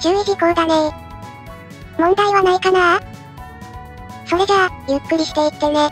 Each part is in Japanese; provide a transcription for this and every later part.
注意事項だね問題はないかな？それじゃあ、ゆっくりしていってね。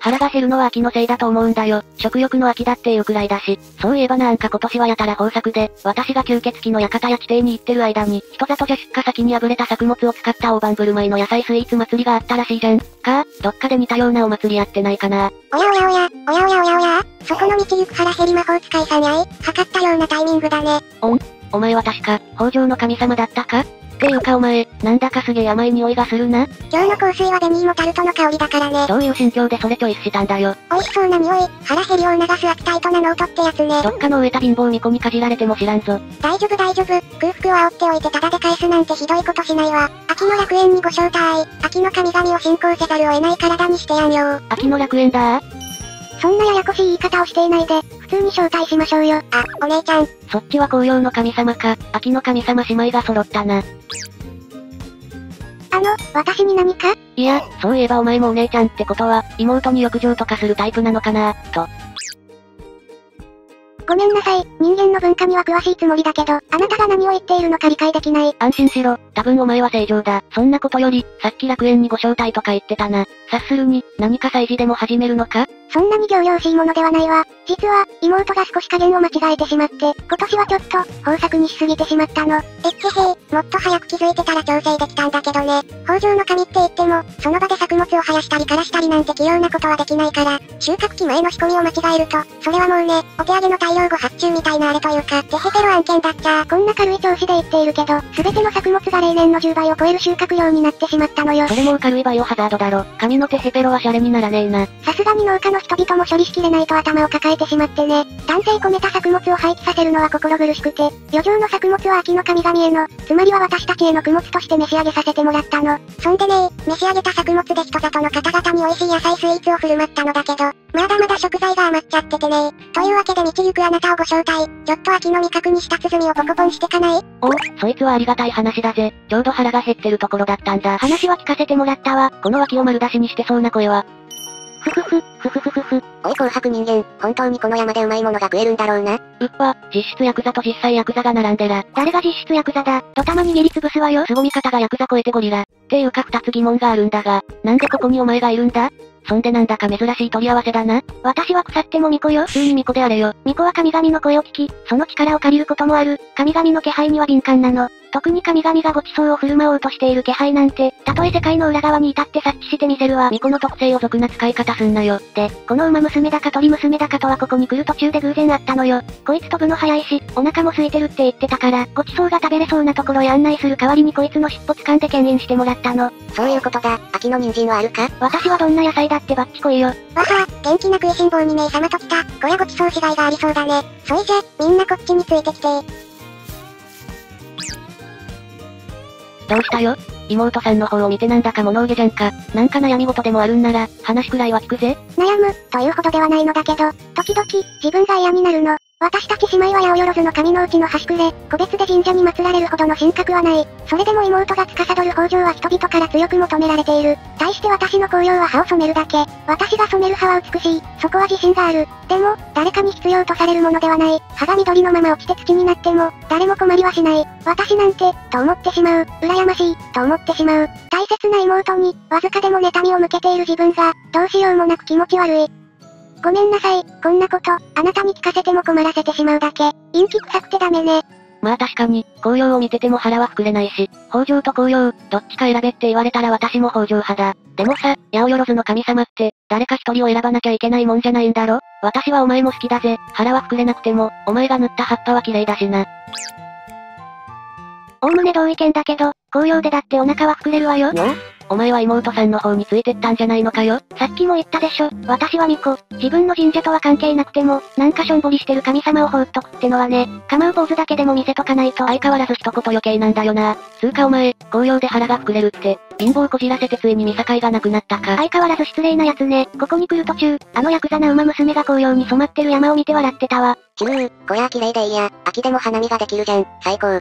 腹が減るのは秋のせいだと思うんだよ。食欲の秋だっていうくらいだし。そういえばなんか今年はやたら豊作で、私が吸血鬼の館や地底に行ってる間に、人里じゃ出荷先に破れた作物を使った大盤振る舞いの野菜スイーツ祭りがあったらしいじゃん。かどっかで似たようなお祭りやってないかな。おやおやおや、おやおやおやおや、そこの道行く腹減り魔法使いさんやい、測ったようなタイミングだね。おん？お前は確か、北条の神様だったか？っていうかお前、なんだかすげえ甘い匂いがするな。今日の香水はベニーモタルトの香りだからね。どういう心境でそれチョイスしたんだよ？美味しそうな匂い、腹減りを促す appetite なノートってやつね。どっかの飢えた貧乏巫女にかじられても知らんぞ。大丈夫大丈夫、空腹を煽っておいてタダで返すなんてひどいことしないわ。秋の楽園にご招待。秋の神々を信仰せざるを得ない体にしてやんよ。秋の楽園だそんなややこしい言い方をしていないで、普通に招待しましょうよ。あ、お姉ちゃん。そっちは紅葉の神様か、秋の神様姉妹が揃ったな。あの、私に何か？いや、そういえばお前もお姉ちゃんってことは、妹に浴場とかするタイプなのかなと。ごめんなさい、人間の文化には詳しいつもりだけど、あなたが何を言っているのか理解できない。安心しろ、多分お前は正常だ。そんなことより、さっき楽園にご招待とか言ってたな。察するに、何か祭事でも始めるのか？そんなに行々しいものではないわ。実は、妹が少し加減を間違えてしまって、今年はちょっと、豊作にしすぎてしまったの。えっへへもっと早く気づいてたら調整できたんだけどね。北条の神って言っても、その場で作物を生やしたり枯らしたりなんて器用なことはできないから、収穫期前の仕込みを間違えると、それはもうね、お手上げの大量後発注みたいなあれというか、テヘペロ案件だっちゃこんな軽い調子で言っているけど、すべての作物が例年の10倍を超える収穫量になってしまったのよ。それもう軽いバイオハザードだろ。神のテヘペロはシャレにならねえな。さすがに農家のの人々も処理しきれないと頭を抱えてしまってね。丹精込めた作物を廃棄させるのは心苦しくて、余剰の作物は秋の神々への、つまりは私たちへの供物として召し上げさせてもらったの。そんでね召し上げた作物で人里の方々に美味しい野菜スイーツを振る舞ったのだけど、まだまだ食材が余っちゃっててねというわけで道行くあなたをご招待。ちょっと秋の味覚にした鼓をポコポンしてかない？おお、そいつはありがたい話だぜ。ちょうど腹が減ってるところだったんだ。話は聞かせてもらったわ。この脇を丸出しにしてそうな声は、ふふふ、ふふふふふ。おい紅白人間、本当にこの山でうまいものが食えるんだろうな。うっわ、実質ヤクザと実際ヤクザが並んでら。誰が実質ヤクザだ？ドタマ握りつぶすわよ。凄み方がヤクザ超えてゴリラ。っていうか二つ疑問があるんだが、なんでここにお前がいるんだ？そんでなんだか珍しい取り合わせだな。私は腐っても巫女よ。普通に巫女であれよ。巫女は神々の声を聞き、その力を借りることもある。神々の気配には敏感なの。特に神々がご馳走を振る舞おうとしている気配なんて、たとえ世界の裏側に至って察知してみせるわ。巫女の特性を俗な使い方すんなよ。で、この馬娘だか鳥娘だかとはここに来る途中で偶然会ったのよ。こいつ飛ぶの早いし、お腹も空いてるって言ってたから、ご馳走が食べれそうなところへ案内する代わりにこいつの尻尾掴んで牽引してもらったの。そういうことだ。秋の人参はあるか？私はどんな野菜だってバッチコいよ。わは元気な食いしん坊に名様と来た。こやごちそうしがいがありそうだね。そいじゃ、みんなこっちについてきてどうしたよ？妹さんの方を見てなんだか物憂げじゃんか。なんか悩み事でもあるんなら、話くらいは聞くぜ。悩む、というほどではないのだけど、時々、自分が嫌になるの。私たち姉妹は八百万の神のうちの端くれ、個別で神社に祀られるほどの神格はない。それでも妹が司る北条は人々から強く求められている。対して私の紅葉は葉を染めるだけ。私が染める葉は美しい。そこは自信がある。でも、誰かに必要とされるものではない。葉が緑のまま落ちて土になっても、誰も困りはしない。私なんて、と思ってしまう。羨ましい、と思ってしまう。大切な妹に、わずかでも妬みを向けている自分が、どうしようもなく気持ち悪い。ごめんなさい、こんなこと、あなたに聞かせても困らせてしまうだけ。陰気臭くてダメね。まあ確かに、紅葉を見てても腹は膨れないし、北条と紅葉、どっちか選べって言われたら私も北条派だ。でもさ、八百万の神様って、誰か一人を選ばなきゃいけないもんじゃないんだろ？私はお前も好きだぜ。腹は膨れなくても、お前が塗った葉っぱは綺麗だしな。おおむね同意見だけど、紅葉でだってお腹は膨れるわよ？お前は妹さんの方についてったんじゃないのかよ？さっきも言ったでしょ。私は巫女。自分の神社とは関係なくても、なんかしょんぼりしてる神様を放っとくってのはね、構う坊主だけでも見せとかないと。相変わらず一言余計なんだよな。つうかお前、紅葉で腹が膨れるって、貧乏こじらせてついに見境がなくなったか？相変わらず失礼なやつね。ここに来る途中、あのヤクザな馬娘が紅葉に染まってる山を見て笑ってたわ。キムー、こりゃ綺麗でいいや。秋でも花見ができるじゃん。最高。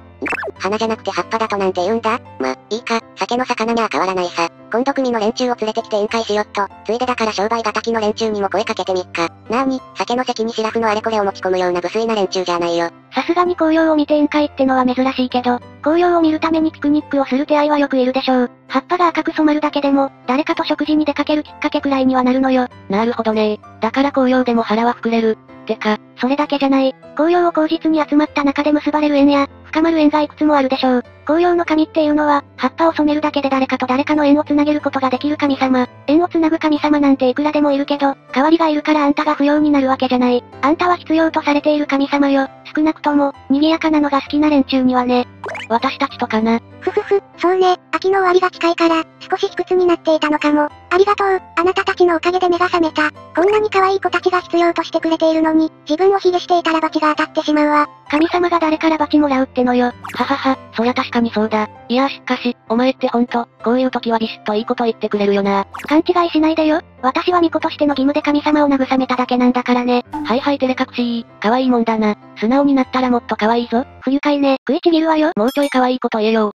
花じゃなくて葉っぱだとなんて言うんだ？ま、いいか、酒の魚には変わらないさ。今度組の連中を連れてきて宴会しよっと、ついでだから商売敵の連中にも声かけてみっか。なーに、酒の席にシラフのあれこれを持ち込むような無粋な連中じゃないよ。さすがに紅葉を見て宴会ってのは珍しいけど、紅葉を見るためにピクニックをする手合いはよくいるでしょう。葉っぱが赤く染まるだけでも、誰かと食事に出かけるきっかけくらいにはなるのよ。なるほどねだから紅葉でも腹は膨れる。ってか、それだけじゃない。紅葉を口実に集まった中で結ばれる縁や、深まる縁がいくつもあるでしょう。紅葉の神っていうのは、葉っぱを染めるだけで誰かと誰かの縁をつなげることができる神様。縁をつなぐ神様なんていくらでもいるけど、代わりがいるからあんたが不要になるわけじゃない。あんたは必要とされている神様よ。少なくとも、賑やかなのが好きな連中にはね。私たちとかな。ふふふ、そうね、秋の終わりが近いから、少し卑屈になっていたのかも。ありがとう、あなたたちのおかげで目が覚めた。こんなに可愛い子たちが必要としてくれているのに、自分を卑下していたら罰が当たってしまうわ。神様が誰から罰もらうってのよ。ははは、そりゃ確かにそうだ。いやしかし、お前ってほんと、こういう時はビシッといいこと言ってくれるよな。勘違いしないでよ。私は巫女としての義務で神様を慰めただけなんだからね。はいはい照れ隠しい可愛いもんだな。素直になったらもっと可愛いぞ。不愉快ね、食いちぎるわよ。もうちょい可愛いこと言えよ。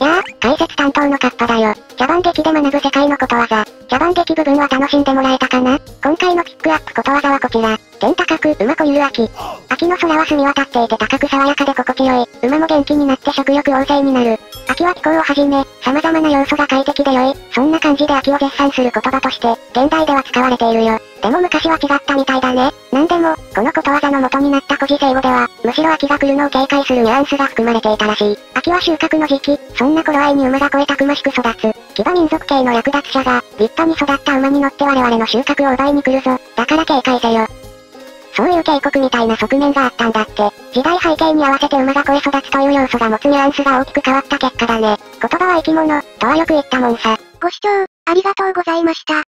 やあ、解説担当のカッパだよ。茶番劇で学ぶ世界のことわざ。茶番劇部分は楽しんでもらえたかな？今回のピックアップことわざはこちら。天高く、馬子ゆる秋。秋の空は澄み渡っていて高く爽やかで心地よい。馬も元気になって食欲旺盛になる。秋は気候をはじめ、様々な要素が快適で良い。そんな感じで秋を絶賛する言葉として、現代では使われているよ。でも昔は違ったみたいだね。なんでも、このことわざの元になった古事成語では、むしろ秋が来るのを警戒するニュアンスが含まれていたらしい。秋は収穫の時期、そんな頃合いに馬が超えたくましく育つ。騎馬民族系の略奪者が、立派に育った馬に乗って我々の収穫を奪いに来るぞ。だから警戒せよ。そういう警告みたいな側面があったんだって。時代背景に合わせて馬が声育つという要素が持つニュアンスが大きく変わった結果だね。言葉は生き物、とはよく言ったもんさ。ご視聴、ありがとうございました。